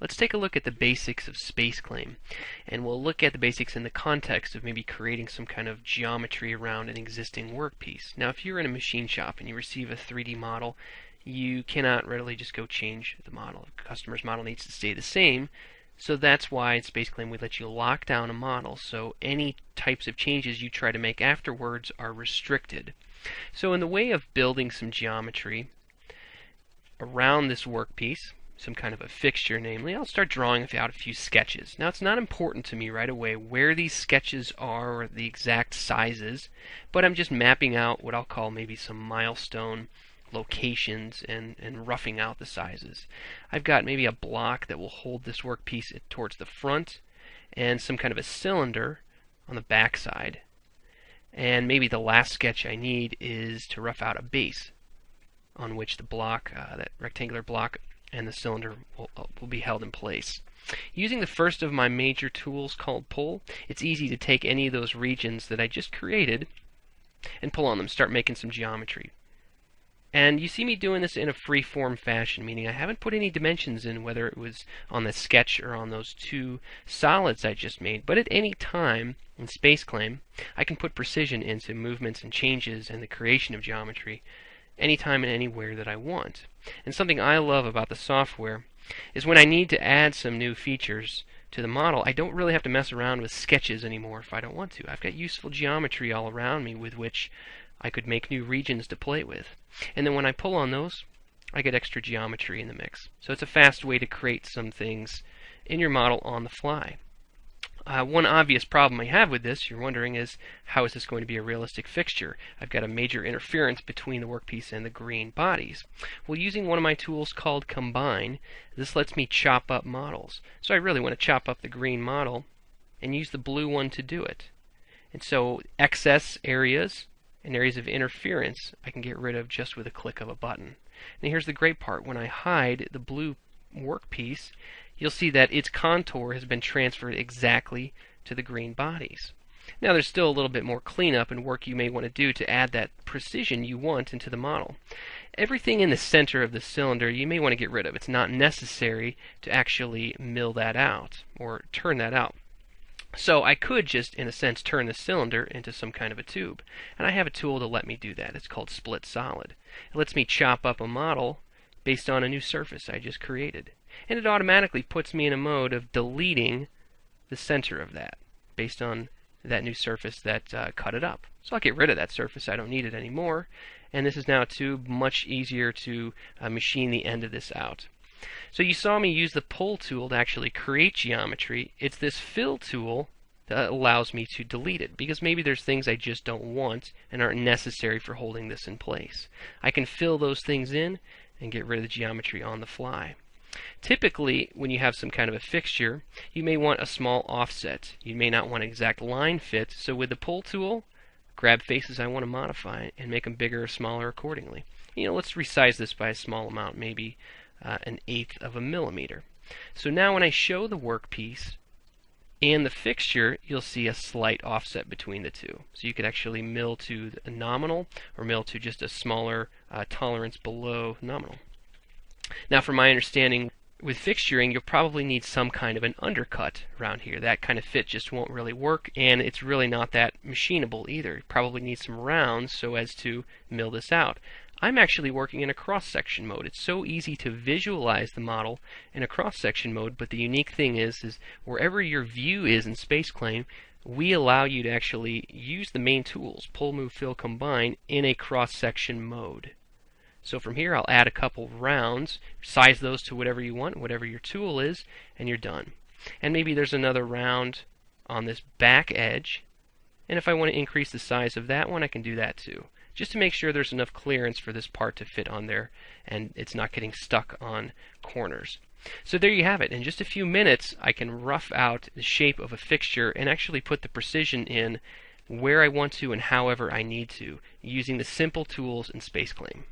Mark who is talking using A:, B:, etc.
A: let's take a look at the basics of SpaceClaim. And we'll look at the basics in the context of maybe creating some kind of geometry around an existing workpiece. Now, if you're in a machine shop and you receive a 3D model, you cannot readily just go change the model. The customer's model needs to stay the same. So that's why in SpaceClaim we let you lock down a model so any types of changes you try to make afterwards are restricted. So in the way of building some geometry around this workpiece, some kind of a fixture namely, I'll start drawing out a few sketches. Now it's not important to me right away where these sketches are or the exact sizes, but I'm just mapping out what I'll call maybe some milestone locations and, and roughing out the sizes. I've got maybe a block that will hold this workpiece towards the front and some kind of a cylinder on the back side. And maybe the last sketch I need is to rough out a base on which the block, uh, that rectangular block and the cylinder will, uh, will be held in place. Using the first of my major tools called pull, it's easy to take any of those regions that I just created and pull on them, start making some geometry. And you see me doing this in a free form fashion, meaning I haven't put any dimensions in whether it was on the sketch or on those two solids I just made. But at any time in SpaceClaim, I can put precision into movements and changes and the creation of geometry anytime and anywhere that I want. And something I love about the software is when I need to add some new features to the model, I don't really have to mess around with sketches anymore if I don't want to. I've got useful geometry all around me with which I could make new regions to play with. And then when I pull on those, I get extra geometry in the mix. So it's a fast way to create some things in your model on the fly. Uh, one obvious problem I have with this, you're wondering, is how is this going to be a realistic fixture? I've got a major interference between the workpiece and the green bodies. Well, using one of my tools called Combine, this lets me chop up models. So I really want to chop up the green model and use the blue one to do it. And so excess areas and areas of interference I can get rid of just with a click of a button. Now here's the great part. When I hide the blue workpiece, you'll see that its contour has been transferred exactly to the green bodies. Now there's still a little bit more cleanup and work you may want to do to add that precision you want into the model. Everything in the center of the cylinder you may want to get rid of. It's not necessary to actually mill that out or turn that out. So I could just, in a sense, turn the cylinder into some kind of a tube. And I have a tool to let me do that. It's called Split Solid. It lets me chop up a model based on a new surface I just created. And it automatically puts me in a mode of deleting the center of that based on that new surface that uh, cut it up. So I'll get rid of that surface. I don't need it anymore. And this is now tube, much easier to uh, machine the end of this out. So you saw me use the pull tool to actually create geometry. It's this fill tool that allows me to delete it because maybe there's things I just don't want and aren't necessary for holding this in place. I can fill those things in and get rid of the geometry on the fly. Typically, when you have some kind of a fixture, you may want a small offset. You may not want an exact line fit, so with the pull tool, grab faces I want to modify and make them bigger or smaller accordingly. You know, let's resize this by a small amount, maybe uh, an eighth of a millimeter. So now when I show the workpiece and the fixture, you'll see a slight offset between the two. So you could actually mill to a nominal or mill to just a smaller uh, tolerance below nominal. Now from my understanding, with fixturing, you'll probably need some kind of an undercut around here. That kind of fit just won't really work, and it's really not that machinable either. You probably need some rounds so as to mill this out. I'm actually working in a cross-section mode. It's so easy to visualize the model in a cross-section mode, but the unique thing is, is wherever your view is in SpaceClaim, we allow you to actually use the main tools, pull, move, fill, combine, in a cross-section mode. So from here, I'll add a couple rounds, size those to whatever you want, whatever your tool is, and you're done. And maybe there's another round on this back edge, and if I want to increase the size of that one, I can do that too just to make sure there's enough clearance for this part to fit on there and it's not getting stuck on corners. So there you have it. In just a few minutes, I can rough out the shape of a fixture and actually put the precision in where I want to and however I need to using the simple tools in SpaceClaim.